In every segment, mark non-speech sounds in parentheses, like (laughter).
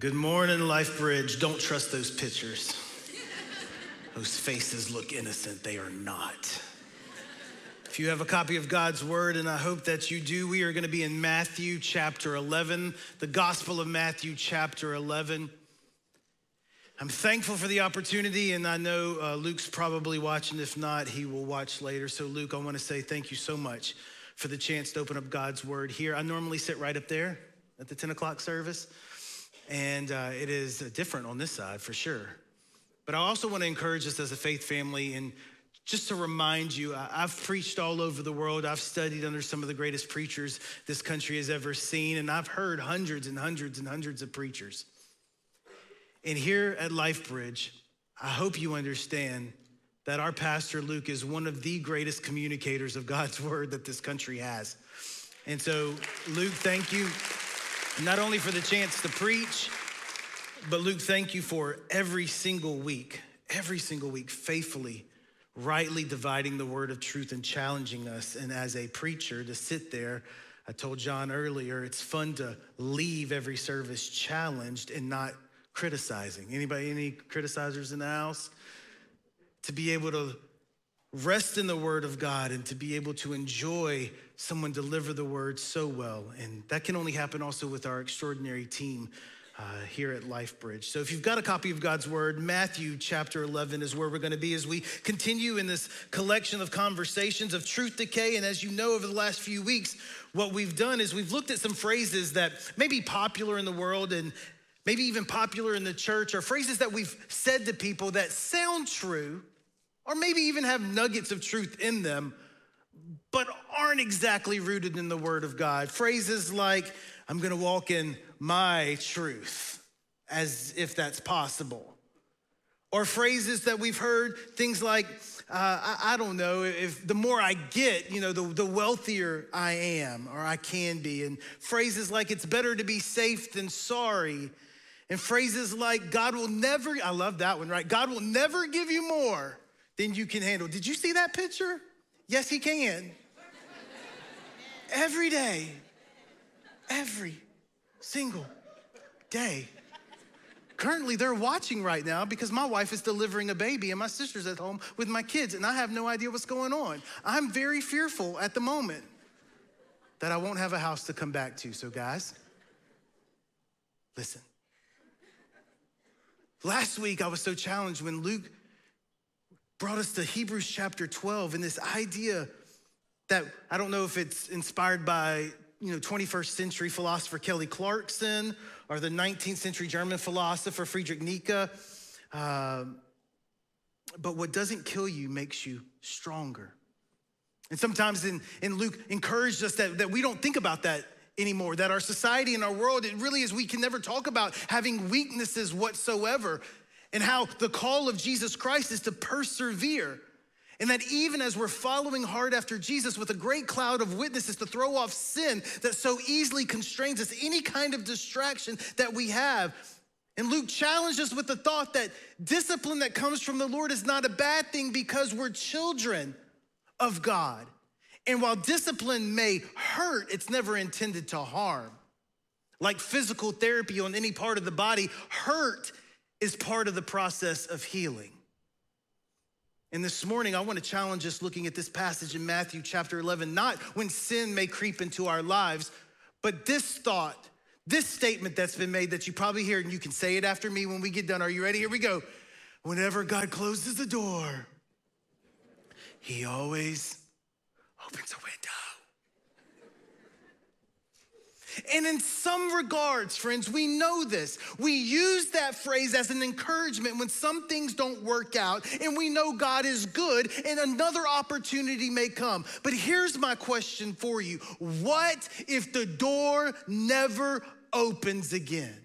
Good morning, Lifebridge. Don't trust those pictures. Those faces look innocent, they are not. If you have a copy of God's Word, and I hope that you do, we are going to be in Matthew chapter 11, the Gospel of Matthew chapter 11. I'm thankful for the opportunity, and I know uh, Luke's probably watching. If not, he will watch later. So, Luke, I want to say thank you so much for the chance to open up God's Word here. I normally sit right up there at the 10 o'clock service, and uh, it is different on this side for sure. But I also want to encourage us as a faith family and just to remind you, I've preached all over the world. I've studied under some of the greatest preachers this country has ever seen, and I've heard hundreds and hundreds and hundreds of preachers. And here at LifeBridge, I hope you understand that our pastor Luke is one of the greatest communicators of God's (laughs) word that this country has. And so, Luke, thank you not only for the chance to preach, but Luke, thank you for every single week, every single week, faithfully, rightly dividing the word of truth and challenging us. And as a preacher, to sit there, I told John earlier, it's fun to leave every service challenged and not criticizing. Anybody, any criticizers in the house? To be able to rest in the word of God and to be able to enjoy someone deliver the word so well. And that can only happen also with our extraordinary team. Uh, here at LifeBridge. So, if you've got a copy of God's Word, Matthew chapter 11 is where we're going to be as we continue in this collection of conversations of truth decay. And as you know, over the last few weeks, what we've done is we've looked at some phrases that may be popular in the world and maybe even popular in the church, or phrases that we've said to people that sound true, or maybe even have nuggets of truth in them, but aren't exactly rooted in the Word of God. Phrases like, I'm gonna walk in my truth, as if that's possible. Or phrases that we've heard, things like, uh, I, I, don't know, if the more I get, you know, the, the wealthier I am or I can be. And phrases like, it's better to be safe than sorry. And phrases like, God will never, I love that one, right? God will never give you more than you can handle. Did you see that picture? Yes, He can. Every day, every single day. Currently, they're watching right now because my wife is delivering a baby and my sister's at home with my kids, and I have no idea what's going on. I'm very fearful at the moment that I won't have a house to come back to. So, guys, listen. Last week, I was so challenged when Luke brought us to Hebrews chapter 12 and this idea that I don't know if it's inspired by you know 21st century philosopher Kelly Clarkson or the 19th century German philosopher Friedrich Nietzsche. Uh, but what doesn't kill you makes you stronger. And sometimes in, in Luke encouraged us that, that we don't think about that anymore, that our society and our world, it really is, we can never talk about having weaknesses whatsoever, and how the call of Jesus Christ is to persevere. And that even as we're following hard after Jesus with a great cloud of witnesses to throw off sin that so easily constrains us, any kind of distraction that we have. And Luke challenged us with the thought that discipline that comes from the Lord is not a bad thing because we're children of God. And while discipline may hurt, it's never intended to harm. Like physical therapy on any part of the body, hurt is part of the process of healing. And this morning, I want to challenge us looking at this passage in Matthew chapter 11, not when sin may creep into our lives, but this thought, this statement that's been made that you probably hear, and you can say it after me when we get done. Are you ready? Here we go. Whenever God closes the door, He always opens a window. And in some regards, friends, we know this. We use that phrase as an encouragement when some things don't work out and we know God is good and another opportunity may come. But here's my question for you What if the door never opens again?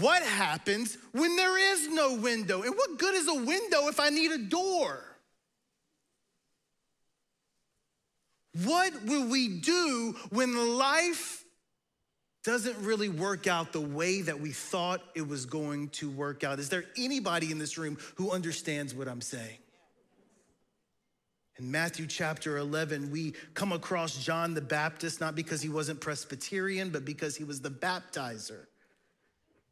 What happens when there is no window? And what good is a window if I need a door? What will we do when life doesn't really work out the way that we thought it was going to work out? Is there anybody in this room who understands what I'm saying? In Matthew chapter 11, we come across John the Baptist, not because he wasn't Presbyterian, but because he was the baptizer.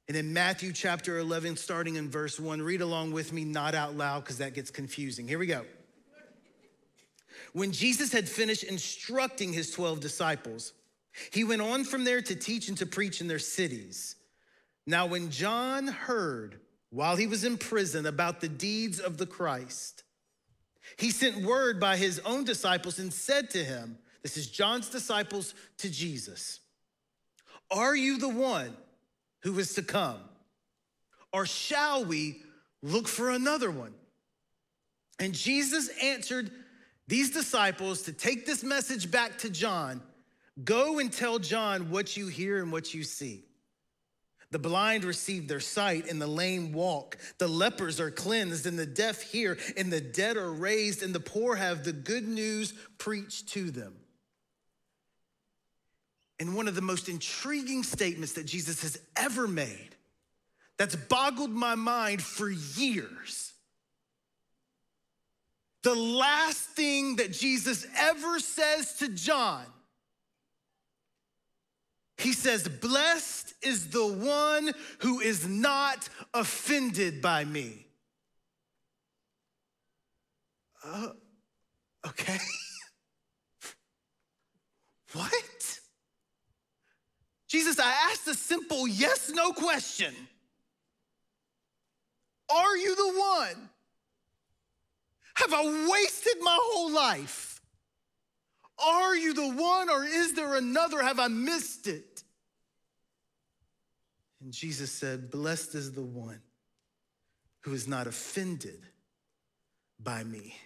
And in Matthew chapter 11, starting in verse 1, read along with me, not out loud, because that gets confusing. Here we go. When Jesus had finished instructing his 12 disciples, he went on from there to teach and to preach in their cities. Now, when John heard while he was in prison about the deeds of the Christ, he sent word by his own disciples and said to him, This is John's disciples to Jesus, Are you the one who is to come? Or shall we look for another one? And Jesus answered these disciples to take this message back to John Go and tell John what you hear and what you see. The blind receive their sight, and the lame walk. The lepers are cleansed, and the deaf hear, and the dead are raised, and the poor have the good news preached to them. And one of the most intriguing statements that Jesus has ever made, that's boggled my mind for years. The last thing that Jesus ever says to John he says, Blessed is the one who is not offended by me. Uh, okay. (laughs) what? Jesus, I asked a simple yes no question Are you the one? Have I wasted my whole life? Are you the one or is there another? Have I missed it? And Jesus said, Blessed is the one who is not offended by me.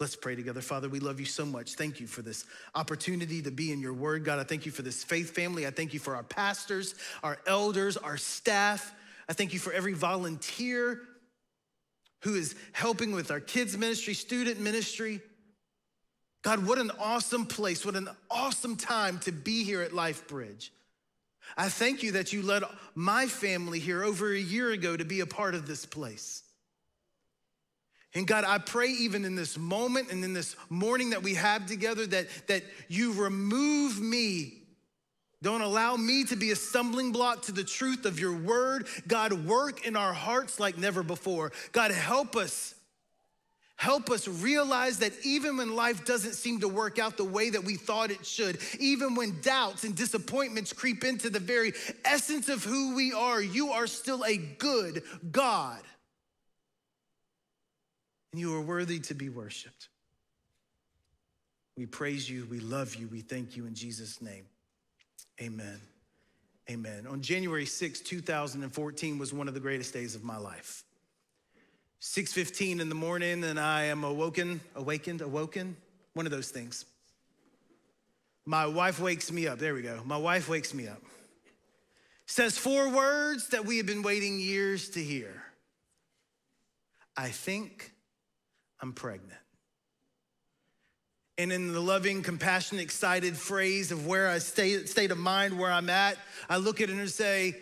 Let's pray together. Father, we love you so much. Thank you for this opportunity to be in your word. God, I thank you for this faith family. I thank you for our pastors, our elders, our staff. I thank you for every volunteer who is helping with our kids' ministry, student ministry. God, what an awesome place, what an awesome time to be here at Lifebridge. I thank you that you led my family here over a year ago to be a part of this place. And God, I pray even in this moment and in this morning that we have together that, that you remove me. Don't allow me to be a stumbling block to the truth of your word. God, work in our hearts like never before. God, help us Help us realize that even when life doesn't seem to work out the way that we thought it should, even when doubts and disappointments creep into the very essence of who we are, you are still a good God. And you are worthy to be worshiped. We praise you, we love you, we thank you in Jesus' name. Amen. Amen. On January 6, 2014 was one of the greatest days of my life. 6:15 in the morning and I am awoken, awakened, awoken, one of those things. My wife wakes me up. There we go. My wife wakes me up. Says four words that we have been waiting years to hear. I think I'm pregnant. And in the loving, compassionate, excited phrase of where I stay, state of mind where I'm at, I look at her and say,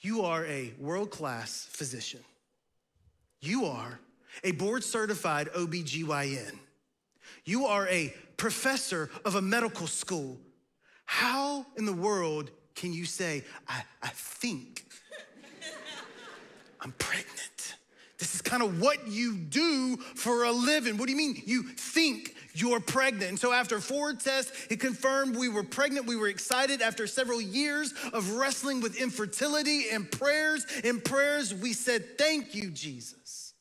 You are a world class physician. You are a board certified OBGYN. You are a professor of a medical school. How in the world can you say, I, I think I'm pregnant? This is kind of what you do for a living. What do you mean you think you're pregnant? And so after four tests, it confirmed we were pregnant. We were excited after several years of wrestling with infertility and prayers. In prayers, we said, Thank you, Jesus.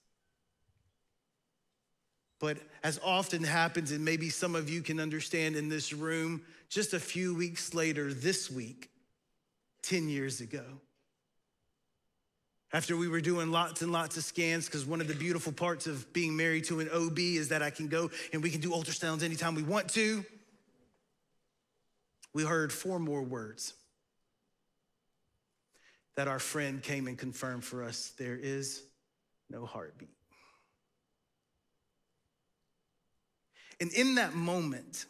But as often happens, and maybe some of you can understand in this room, just a few weeks later, this week, 10 years ago, after we were doing lots and lots of scans, because one of the beautiful parts of being married to an OB is that I can go and we can do ultrasounds anytime we want to. We heard four more words that our friend came and confirmed for us there is no heartbeat. And in that moment,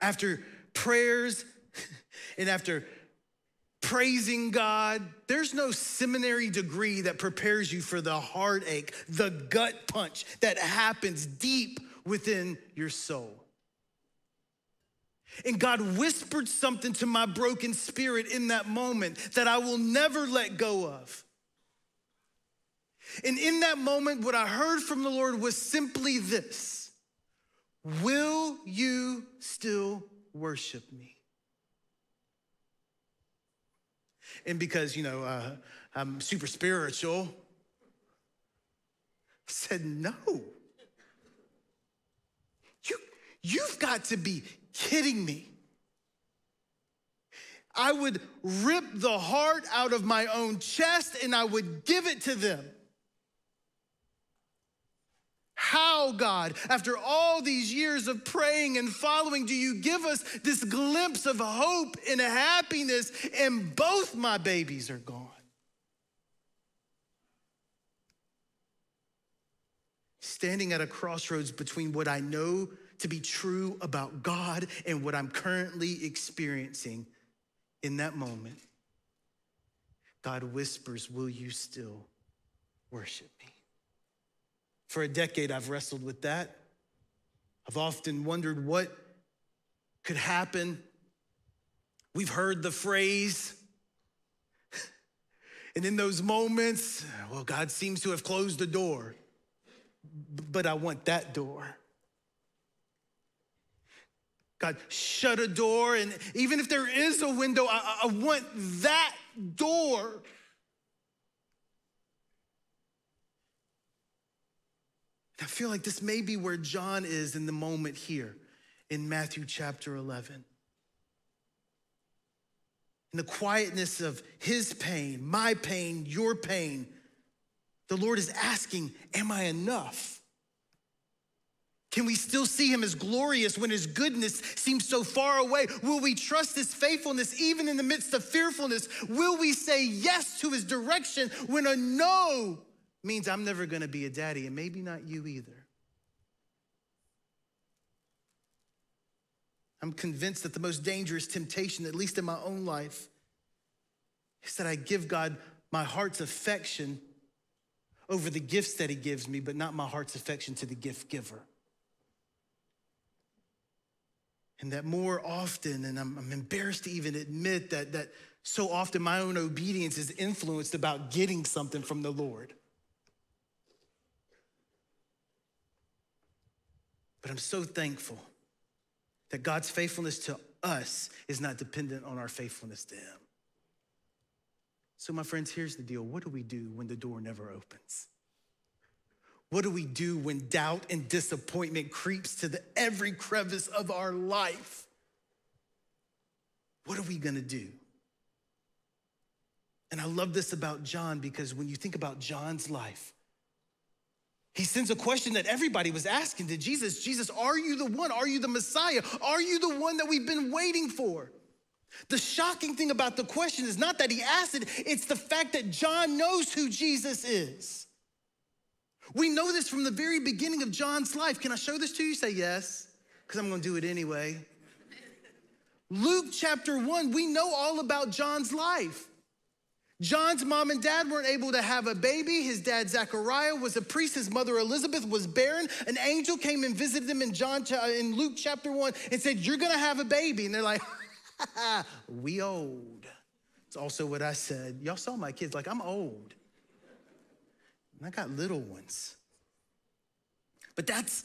after prayers (laughs) and after praising God. There's no seminary degree that prepares you for the heartache, the gut punch that happens deep within your soul. And God whispered something to my broken spirit in that moment that I will never let go of. And in that moment, what I heard from the Lord was simply this Will you still worship me? And because, you know, uh, I'm super spiritual, I said, No. You, you've got to be kidding me. I would rip the heart out of my own chest and I would give it to them. How, God, after all these years of praying and following, do you give us this glimpse of hope and happiness and both my babies are gone? Standing at a crossroads between what I know to be true about God and what I'm currently experiencing in that moment, God whispers, Will you still worship me? For a decade, I've wrestled with that. I've often wondered what could happen. We've heard the phrase, (laughs) and in those moments, well, God seems to have closed the door, but I want that door. God, shut a door, and even if there is a window, I, I want that door. I feel like this may be where John is in the moment here in Matthew chapter 11. In the quietness of his pain, my pain, your pain, the Lord is asking, Am I enough? Can we still see him as glorious when his goodness seems so far away? Will we trust his faithfulness even in the midst of fearfulness? Will we say yes to his direction when a no means I'm never gonna be a daddy, and maybe not you either. I'm convinced that the most dangerous temptation, at least in my own life, is that I give God my heart's affection over the gifts that He gives me, but not my heart's affection to the gift giver. And that more often, and I'm, I'm embarrassed to even admit that, that so often my own obedience is influenced about getting something from the Lord. But I'm so thankful that God's faithfulness to us is not dependent on our faithfulness to Him. So, my friends, here's the deal what do we do when the door never opens? What do we do when doubt and disappointment creeps to the every crevice of our life? What are we gonna do? And I love this about John because when you think about John's life, he sends a question that everybody was asking to Jesus Jesus, are you the one? Are you the Messiah? Are you the one that we've been waiting for? The shocking thing about the question is not that he asked it, it's the fact that John knows who Jesus is. We know this from the very beginning of John's life. Can I show this to you? Say yes, because I'm gonna do it anyway. Luke chapter one, we know all about John's life. John's mom and dad weren't able to have a baby. His dad, Zechariah, was a priest. His mother, Elizabeth, was barren. An angel came and visited them in, John, uh, in Luke chapter 1 and said, You're going to have a baby. And they're like, (laughs) We old. It's also what I said. Y'all saw my kids, like, I'm old. And I got little ones. But that's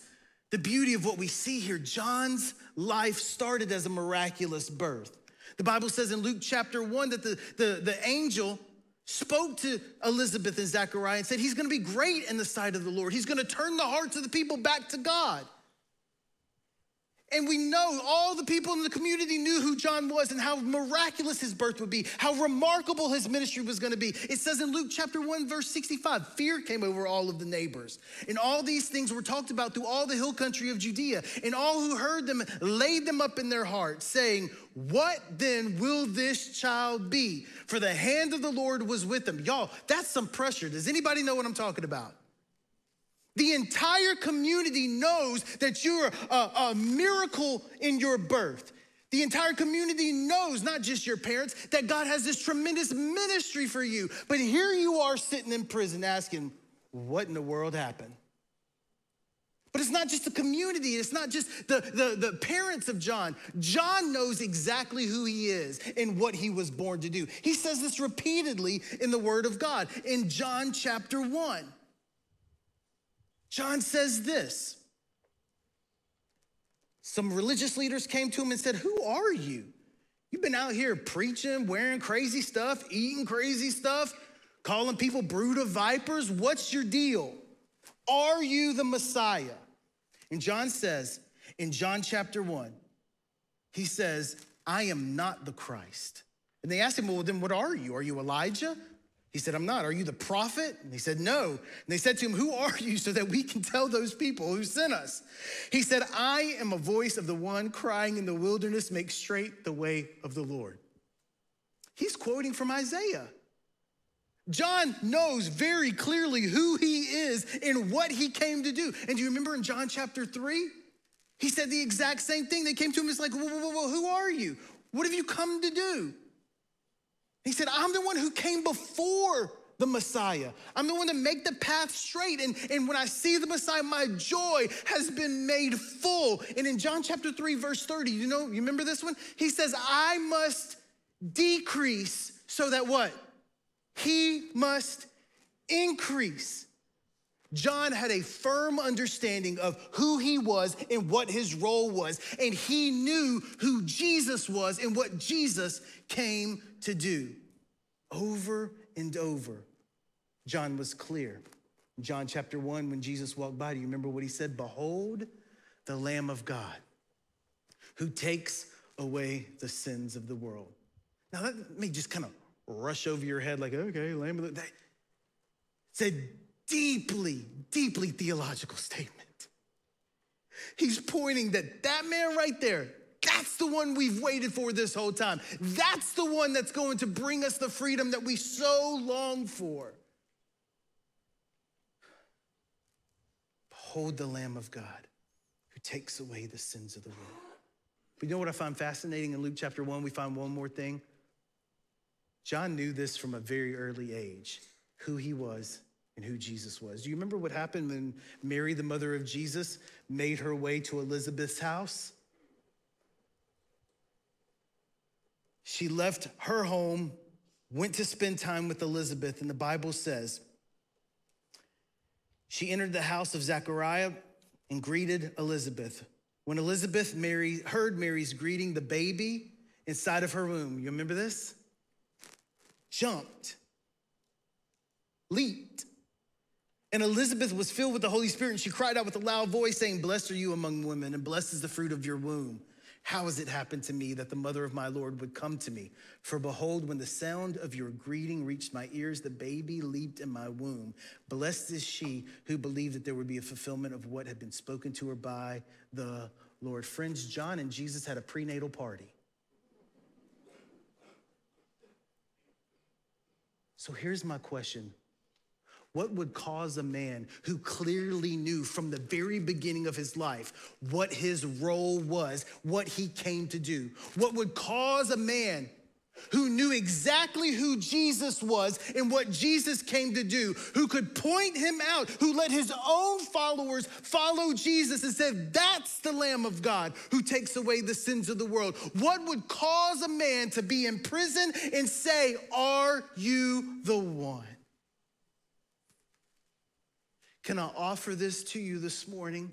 the beauty of what we see here. John's life started as a miraculous birth. The Bible says in Luke chapter 1 that the, the, the angel spoke to Elizabeth and Zechariah and said, He's gonna be great in the sight of the Lord. He's gonna turn the hearts of the people back to God. And we know all the people in the community knew who John was and how miraculous his birth would be, how remarkable his ministry was gonna be. It says in Luke chapter 1, verse 65, fear came over all of the neighbors. And all these things were talked about through all the hill country of Judea. And all who heard them laid them up in their hearts, saying, What then will this child be? For the hand of the Lord was with them. Y'all, that's some pressure. Does anybody know what I'm talking about? The entire community knows that you're a, a miracle in your birth. The entire community knows, not just your parents, that God has this tremendous ministry for you. But here you are sitting in prison asking, What in the world happened? But it's not just the community, it's not just the, the, the, parents of John. John knows exactly who he is and what he was born to do. He says this repeatedly in the Word of God in John chapter 1. John says this. Some religious leaders came to him and said, Who are you? You've been out here preaching, wearing crazy stuff, eating crazy stuff, calling people brood of vipers. What's your deal? Are you the Messiah? And John says in John chapter 1, he says, I am not the Christ. And they asked him, Well, then what are you? Are you Elijah? He said, I'm not. Are you the prophet? And he said, No. And they said to him, Who are you so that we can tell those people who sent us? He said, I am a voice of the one crying in the wilderness, make straight the way of the Lord. He's quoting from Isaiah. John knows very clearly who he is and what he came to do. And do you remember in John chapter 3? He said the exact same thing. They came to him, it's like, whoa, whoa, whoa, who are you? What have you come to do? He said, I'm the one who came before the Messiah. I'm the one to make the path straight. And, and when I see the Messiah, my joy has been made full. And in John chapter 3, verse 30, you know, you remember this one? He says, I must decrease so that what? He must increase. John had a firm understanding of who he was and what his role was, and he knew who Jesus was and what Jesus came to do. Over and over, John was clear. John chapter 1, when Jesus walked by, do you remember what he said? Behold, the Lamb of God who takes away the sins of the world. Now, that may just kind of rush over your head like, okay, Lamb of the. That, it's a deeply, deeply theological statement. He's pointing that that man right there, that's the one we've waited for this whole time. That's the one that's going to bring us the freedom that we so long for. Behold the Lamb of God who takes away the sins of the world. But you know what I find fascinating in Luke chapter 1? We find one more thing. John knew this from a very early age who he was and who Jesus was. Do you remember what happened when Mary, the mother of Jesus, made her way to Elizabeth's house? She left her home, went to spend time with Elizabeth, and the Bible says she entered the house of Zechariah and greeted Elizabeth. When Elizabeth Mary heard Mary's greeting, the baby inside of her womb, you remember this? jumped, leaped. And Elizabeth was filled with the Holy Spirit, and she cried out with a loud voice, saying, Blessed are you among women, and blessed is the fruit of your womb. How has it happened to me that the mother of my Lord would come to me? For behold, when the sound of your greeting reached my ears, the baby leaped in my womb. Blessed is she who believed that there would be a fulfillment of what had been spoken to her by the Lord. Friends, John and Jesus had a prenatal party. So here's my question What would cause a man who clearly knew from the very beginning of his life what his role was, what he came to do? What would cause a man who knew exactly who Jesus was and what Jesus came to do, who could point him out, who let his own followers follow Jesus and said, That's the Lamb of God who takes away the sins of the world. What would cause a man to be in prison and say, Are you the one? Can I offer this to you this morning?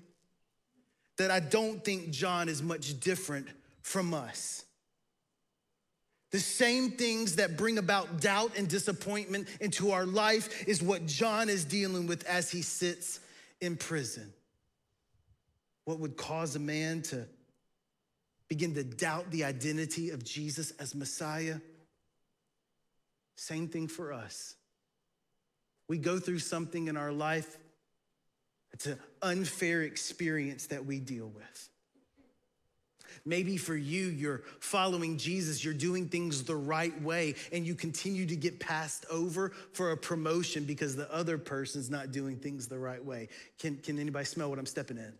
That I don't think John is much different from us. The same things that bring about doubt and disappointment into our life is what John is dealing with as he sits in prison. What would cause a man to begin to doubt the identity of Jesus as Messiah? Same thing for us. We go through something in our life, it's an unfair experience that we deal with. Maybe for you, you're following Jesus, you're doing things the right way, and you continue to get passed over for a promotion because the other person's not doing things the right way. Can, can anybody smell what I'm stepping in?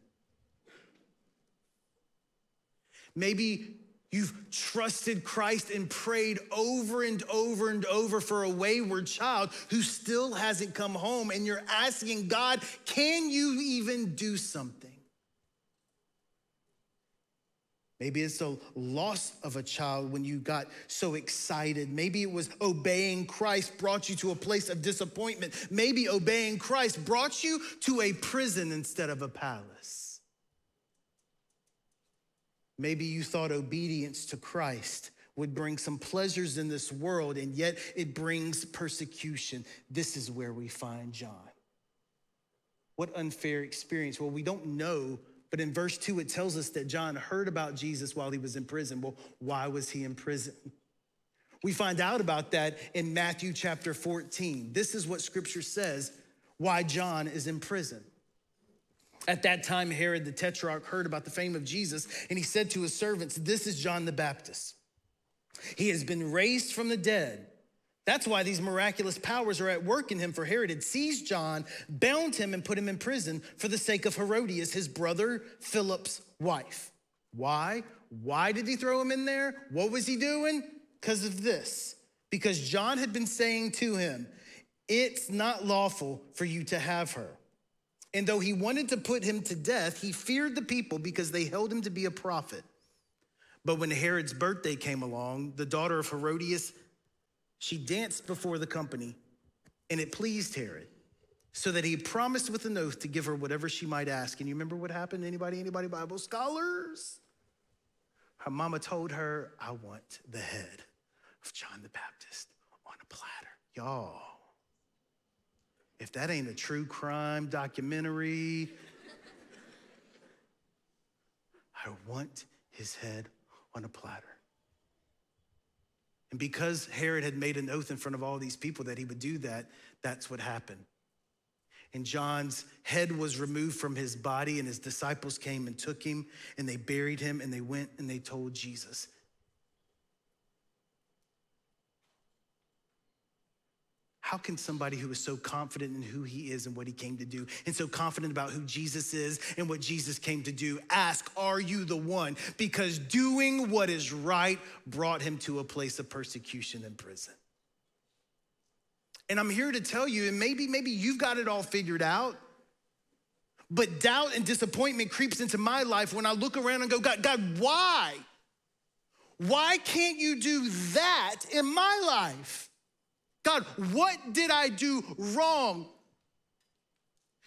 Maybe You've trusted Christ and prayed over and over and over for a wayward child who still hasn't come home, and you're asking God, can you even do something? Maybe it's the loss of a child when you got so excited. Maybe it was obeying Christ brought you to a place of disappointment. Maybe obeying Christ brought you to a prison instead of a palace. Maybe you thought obedience to Christ would bring some pleasures in this world, and yet it brings persecution. This is where we find John. What unfair experience? Well, we don't know, but in verse 2, it tells us that John heard about Jesus while he was in prison. Well, why was he in prison? We find out about that in Matthew chapter 14. This is what scripture says why John is in prison. At that time, Herod the Tetrarch heard about the fame of Jesus, and he said to his servants, This is John the Baptist. He has been raised from the dead. That's why these miraculous powers are at work in him, for Herod had seized John, bound him, and put him in prison for the sake of Herodias, his brother Philip's wife. Why? Why did he throw him in there? What was he doing? Because of this. Because John had been saying to him, It's not lawful for you to have her. And though he wanted to put him to death, he feared the people because they held him to be a prophet. But when Herod's birthday came along, the daughter of Herodias, she danced before the company, and it pleased Herod, so that he promised with an oath to give her whatever she might ask. And you remember what happened? Anybody, anybody, Bible scholars? Her mama told her, I want the head of John the Baptist on a platter. Y'all, if that ain't a true crime documentary, I want his head on a platter. And because Herod had made an oath in front of all these people that he would do that, that's what happened. And John's head was removed from his body, and his disciples came and took him, and they buried him, and they went and they told Jesus. How can somebody who is so confident in who he is and what he came to do, and so confident about who Jesus is and what Jesus came to do, ask, Are you the one? Because doing what is right brought him to a place of persecution and prison. And I'm here to tell you, and maybe, maybe you've got it all figured out. But doubt and disappointment creeps into my life when I look around and go, God, God, why? Why can't you do that in my life? God, what did I do wrong?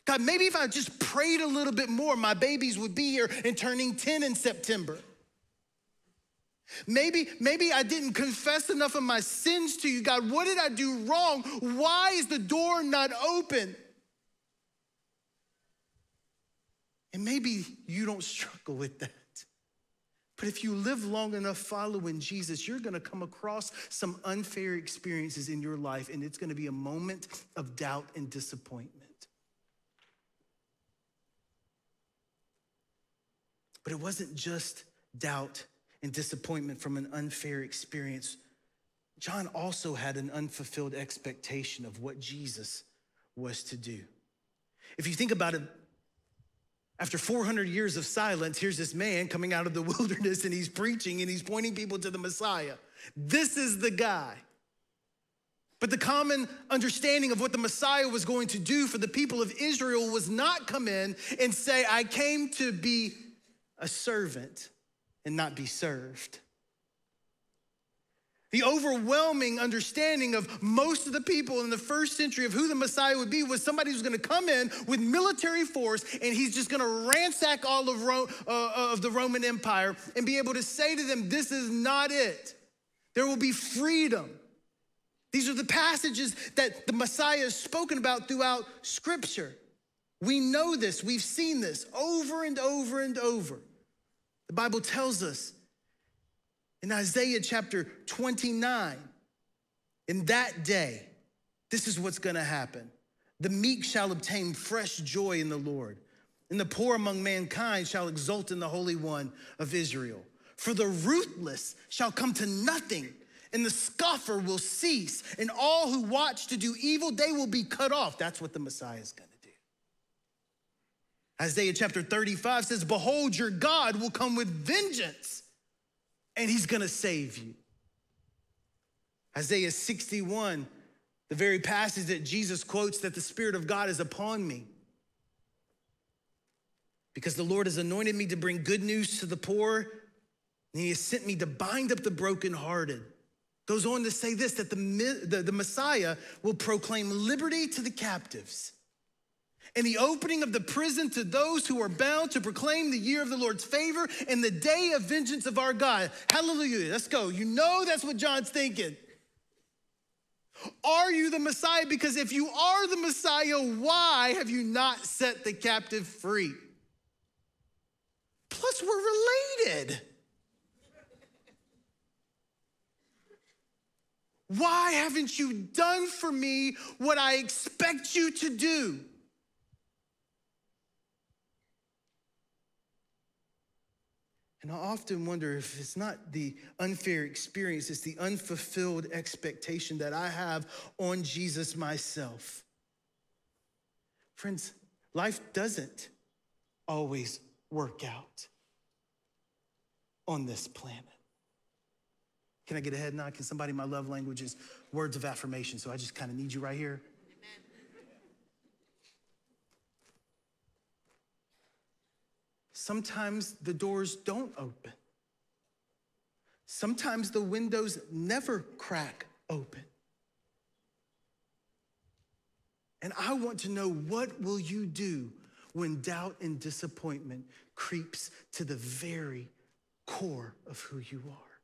God, maybe if I just prayed a little bit more, my babies would be here and turning 10 in September. Maybe, maybe I didn't confess enough of my sins to you. God, what did I do wrong? Why is the door not open? And maybe you don't struggle with that. But if you live long enough following Jesus, you're gonna come across some unfair experiences in your life, and it's gonna be a moment of doubt and disappointment. But it wasn't just doubt and disappointment from an unfair experience. John also had an unfulfilled expectation of what Jesus was to do. If you think about it, after 400 years of silence, here's this man coming out of the (laughs) wilderness and he's preaching and he's pointing people to the Messiah. This is the guy. But the common understanding of what the Messiah was going to do for the people of Israel was not come in and say, I came to be a servant and not be served. The overwhelming understanding of most of the people in the first century of who the Messiah would be was somebody who's gonna come in with military force and he's just gonna ransack all of, uh, uh, of the Roman Empire and be able to say to them, This is not it. There will be freedom. These are the passages that the Messiah has spoken about throughout Scripture. We know this, we've seen this over and over and over. The Bible tells us in Isaiah chapter 29, in that day, this is what's gonna happen. The meek shall obtain fresh joy in the Lord, and the poor among mankind shall exult in the Holy One of Israel. For the ruthless shall come to nothing, and the scoffer will cease, and all who watch to do evil, they will be cut off. That's what the Messiah is gonna do. Isaiah chapter 35 says, Behold, your God will come with vengeance and he's gonna save you. Isaiah 61, the very passage that Jesus quotes that the Spirit of God is upon me. Because the Lord has anointed me to bring good news to the poor, and he has sent me to bind up the brokenhearted. Goes on to say this that the, the, the Messiah will proclaim liberty to the captives and the opening of the prison to those who are bound to proclaim the year of the Lord's favor and the day of vengeance of our God. Hallelujah. Let's go. You know that's what John's thinking. Are you the Messiah? Because if you are the Messiah, why have you not set the captive free? Plus, we're related. Why haven't you done for me what I expect you to do? And I often wonder if it's not the unfair experience, it's the unfulfilled expectation that I have on Jesus myself. Friends, life doesn't always work out on this planet. Can I get ahead now? Can somebody, my love language is words of affirmation, so I just kind of need you right here. Sometimes the doors don't open. Sometimes the windows never crack open. And I want to know what will you do when doubt and disappointment creeps to the very core of who you are?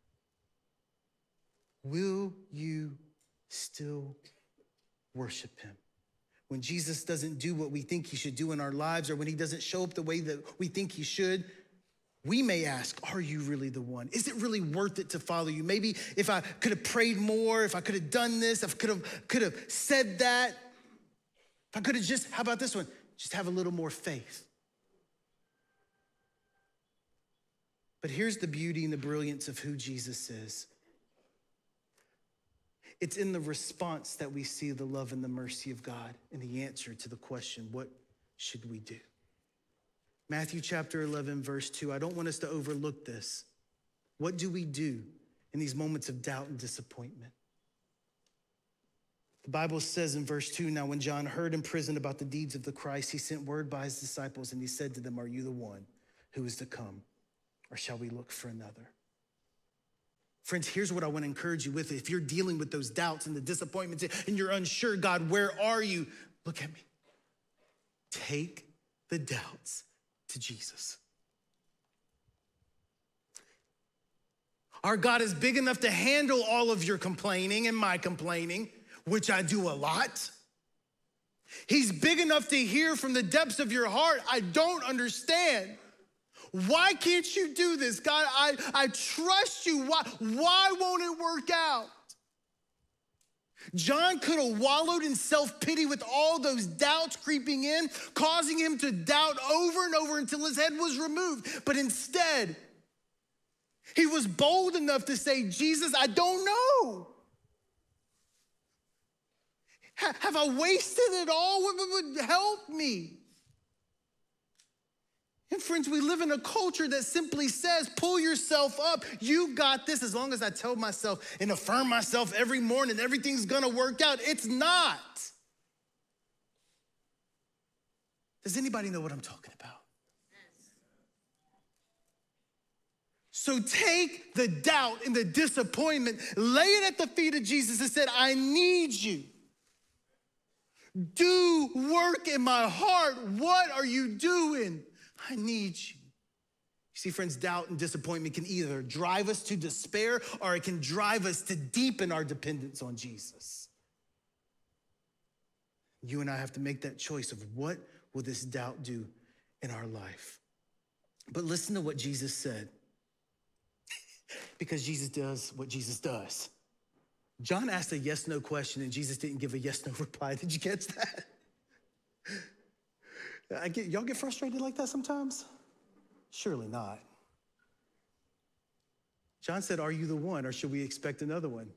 Will you still worship him? When Jesus doesn't do what we think he should do in our lives, or when he doesn't show up the way that we think he should, we may ask, Are you really the one? Is it really worth it to follow you? Maybe if I could have prayed more, if I could have done this, if I could have, could have said that, if I could have just, how about this one? Just have a little more faith. But here's the beauty and the brilliance of who Jesus is. It's in the response that we see the love and the mercy of God and the answer to the question, what should we do? Matthew chapter 11, verse 2. I don't want us to overlook this. What do we do in these moments of doubt and disappointment? The Bible says in verse 2 Now, when John heard in prison about the deeds of the Christ, he sent word by his disciples and he said to them, Are you the one who is to come, or shall we look for another? Friends, here's what I want to encourage you with. If you're dealing with those doubts and the disappointments and you're unsure, God, where are you? Look at me. Take the doubts to Jesus. Our God is big enough to handle all of your complaining and my complaining, which I do a lot. He's big enough to hear from the depths of your heart, I don't understand. Why can't you do this? God, I, I trust you. Why, why won't it work out? John could have wallowed in self pity with all those doubts creeping in, causing him to doubt over and over until his head was removed. But instead, he was bold enough to say, Jesus, I don't know. Have I wasted it all? Would help me? And friends, we live in a culture that simply says, pull yourself up. You got this. As long as I tell myself and affirm myself every morning, everything's gonna work out. It's not. Does anybody know what I'm talking about? So take the doubt and the disappointment, lay it at the feet of Jesus and said, I need you. Do work in my heart. What are you doing? I need you. You see, friends, doubt and disappointment can either drive us to despair or it can drive us to deepen our dependence on Jesus. You and I have to make that choice of what will this doubt do in our life. But listen to what Jesus said. (laughs) because Jesus does what Jesus does. John asked a yes no question and Jesus didn't give a yes no reply. Did you catch that? I get, y'all get frustrated like that sometimes? Surely not. John said, Are you the one, or should we expect another one?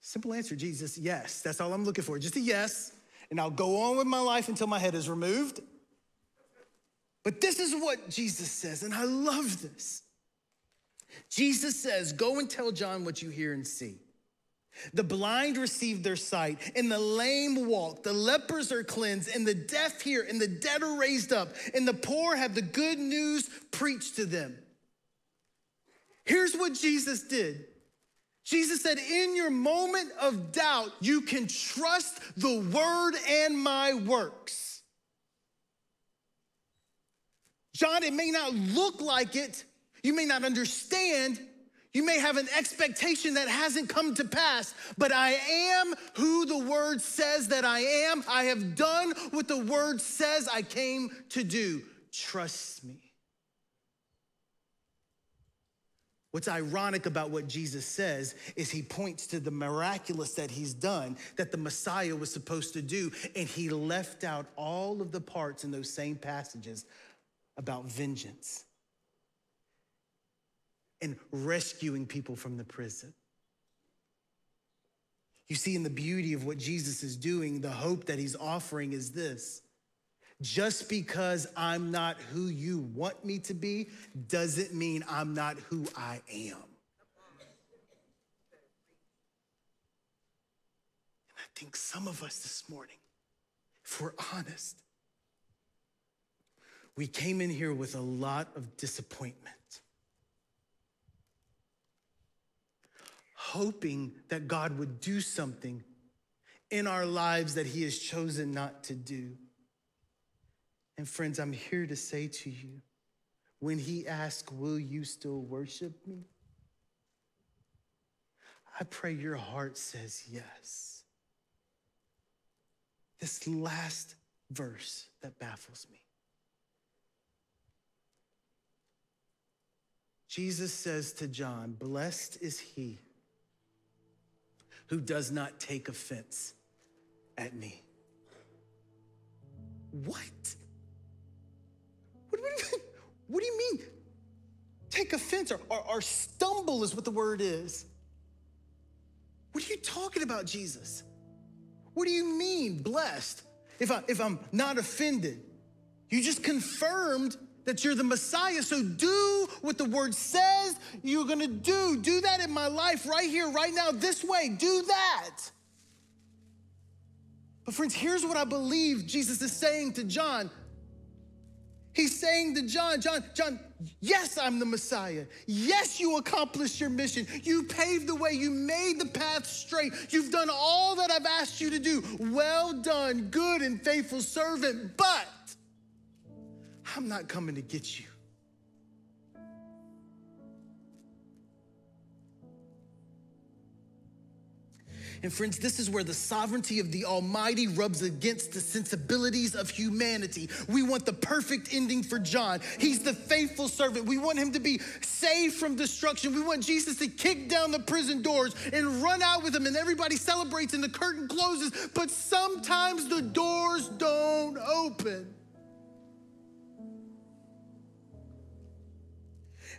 Simple answer, Jesus, yes. That's all I'm looking for. Just a yes. And I'll go on with my life until my head is removed. But this is what Jesus says, and I love this. Jesus says, Go and tell John what you hear and see. The blind receive their sight, and the lame walk, the lepers are cleansed, and the deaf hear, and the dead are raised up, and the poor have the good news preached to them. Here's what Jesus did Jesus said, In your moment of doubt, you can trust the word and my works. John, it may not look like it, you may not understand, you may have an expectation that hasn't come to pass, but I am who the word says that I am. I have done what the word says I came to do. Trust me. What's ironic about what Jesus says is he points to the miraculous that he's done, that the Messiah was supposed to do, and he left out all of the parts in those same passages about vengeance and rescuing people from the prison. You see, in the beauty of what Jesus is doing, the hope that he's offering is this just because I'm not who you want me to be doesn't mean I'm not who I am. And I think some of us this morning, if we're honest, we came in here with a lot of disappointment, hoping that God would do something in our lives that He has chosen not to do. And friends, I'm here to say to you when he asks, Will you still worship me? I pray your heart says yes. This last verse that baffles me. Jesus says to John, Blessed is he who does not take offense at me. What? What do you mean? Take offense or, or, or stumble is what the word is. What are you talking about, Jesus? What do you mean, blessed? If, I, if I'm not offended, you just confirmed that you're the Messiah. So do what the word says you're gonna do. Do that in my life right here, right now, this way. Do that. But, friends, here's what I believe Jesus is saying to John He's saying to John, John, John, yes, I'm the Messiah. Yes, you accomplished your mission. You paved the way. You made the path straight. You've done all that I've asked you to do. Well done, good and faithful servant. But I'm not coming to get you. And friends, this is where the sovereignty of the Almighty rubs against the sensibilities of humanity. We want the perfect ending for John. He's the faithful servant. We want him to be saved from destruction. We want Jesus to kick down the prison doors and run out with him, and everybody celebrates and the curtain closes. But sometimes the doors don't open.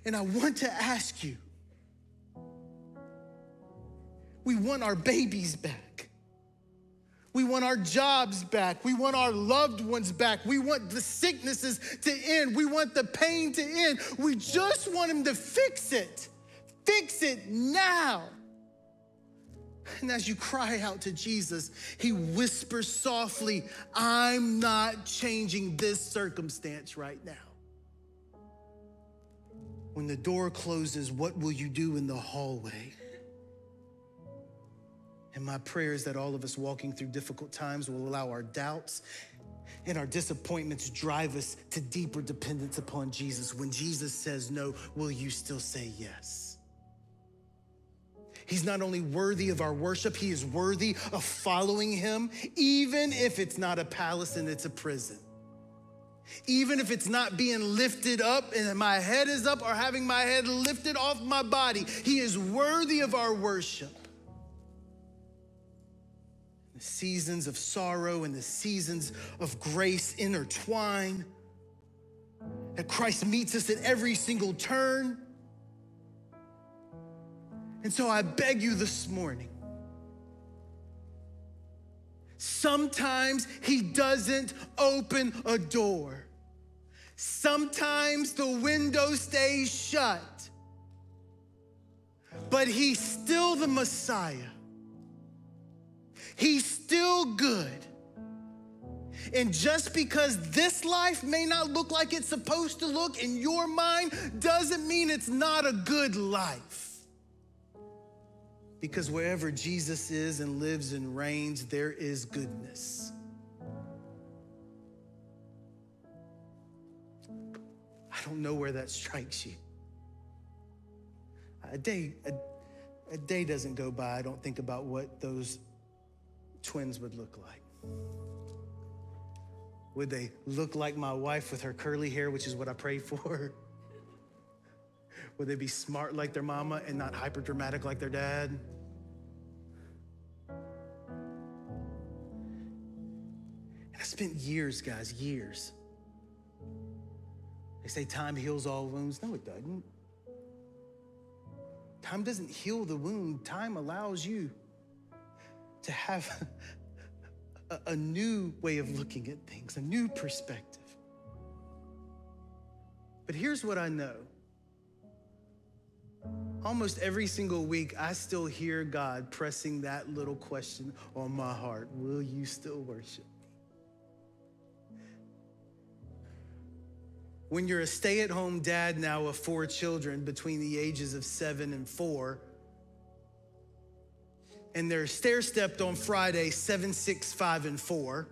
And I want to ask you we want our babies back. We want our jobs back. We want our loved ones back. We want the sicknesses to end. We want the pain to end. We just want Him to fix it. Fix it now. And as you cry out to Jesus, He whispers softly, I'm not changing this circumstance right now. When the door closes, what will you do in the hallway? And my prayer is that all of us walking through difficult times will allow our doubts and our disappointments drive us to deeper dependence upon Jesus. When Jesus says no, will you still say yes? He's not only worthy of our worship, he is worthy of following him, even if it's not a palace and it's a prison. Even if it's not being lifted up and my head is up or having my head lifted off my body, he is worthy of our worship seasons of sorrow and the seasons of grace intertwine. That Christ meets us at every single turn. And so I beg you this morning. Sometimes he doesn't open a door. Sometimes the window stays shut. but he's still the Messiah. He's still good. And just because this life may not look like it's supposed to look in your mind doesn't mean it's not a good life. Because wherever Jesus is and lives and reigns, there is goodness. I don't know where that strikes you. A day, a, a day doesn't go by, I don't think about what those twins would look like. Would they look like my wife with her curly hair, which is what I pray for? Would they be smart like their mama and not hyper dramatic like their dad? And I spent years, guys, years. They say time heals all wounds. No, it doesn't. Time doesn't heal the wound, time allows you to have (laughs) a, a, new way of looking at things, a new perspective. But here's what I know almost every single week, I still hear God pressing that little question on my heart Will you still worship? Me? When you're a stay at home dad now of four children between the ages of seven and four, and they're stair stepped on Friday, seven, six, five, and four.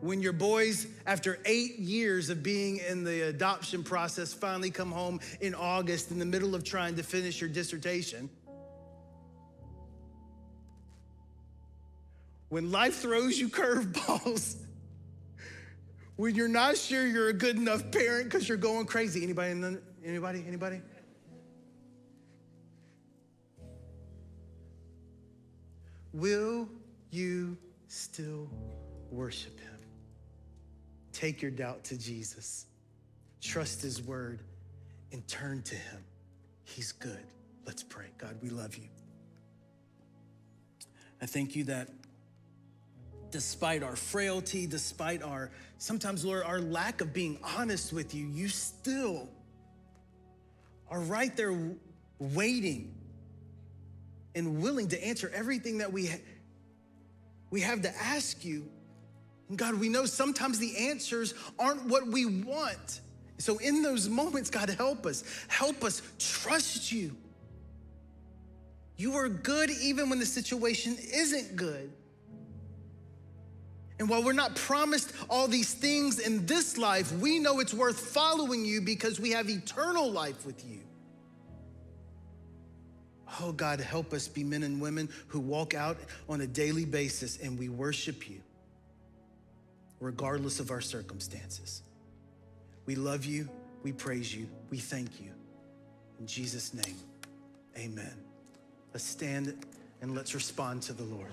When your boys, after eight years of being in the adoption process, finally come home in August in the middle of trying to finish your dissertation. When life throws you curveballs when you're not sure you're a good enough parent because you're going crazy. Anybody? Anybody? Anybody? Will you still worship him? Take your doubt to Jesus. Trust his word and turn to him. He's good. Let's pray. God, we love you. I thank you that despite our frailty, despite our, sometimes, Lord, our lack of being honest with you, you still are right there waiting and willing to answer everything that we, we have to ask you. And God, we know sometimes the answers aren't what we want. So, in those moments, God, help us. Help us trust you. You are good even when the situation isn't good. And while we're not promised all these things in this life, we know it's worth following you because we have eternal life with you. Oh, God, help us be men and women who walk out on a daily basis and we worship you, regardless of our circumstances. We love you, we praise you, we thank you. In Jesus' name, amen. Let's stand and let's respond to the Lord.